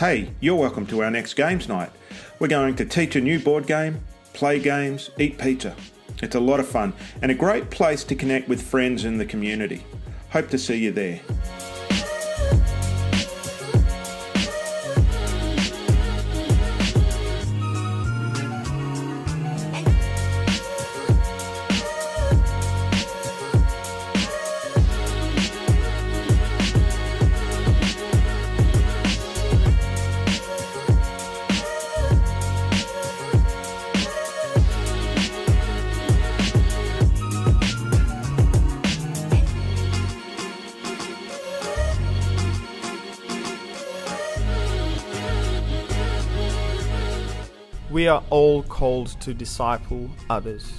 Hey, you're welcome to our next games night. We're going to teach a new board game, play games, eat pizza. It's a lot of fun and a great place to connect with friends in the community. Hope to see you there. We are all called to disciple others.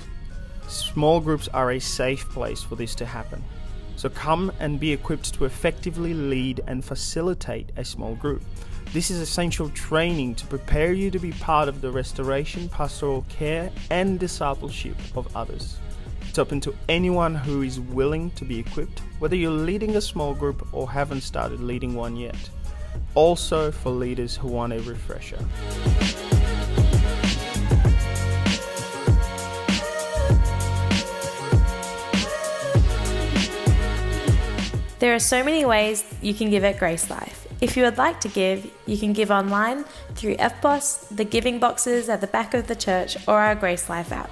Small groups are a safe place for this to happen. So come and be equipped to effectively lead and facilitate a small group. This is essential training to prepare you to be part of the restoration, pastoral care, and discipleship of others. It's open to anyone who is willing to be equipped, whether you're leading a small group or haven't started leading one yet. Also for leaders who want a refresher. There are so many ways you can give at GraceLife. If you would like to give, you can give online through EFTPOS, the giving boxes at the back of the church, or our GraceLife app.